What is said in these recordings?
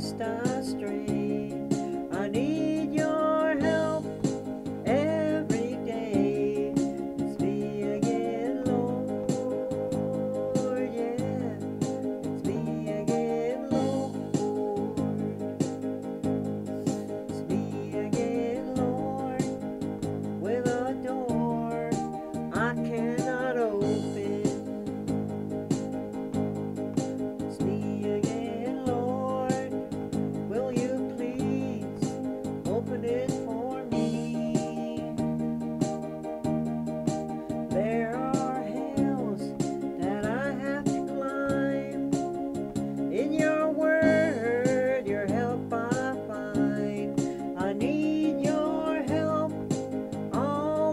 stop.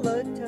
followed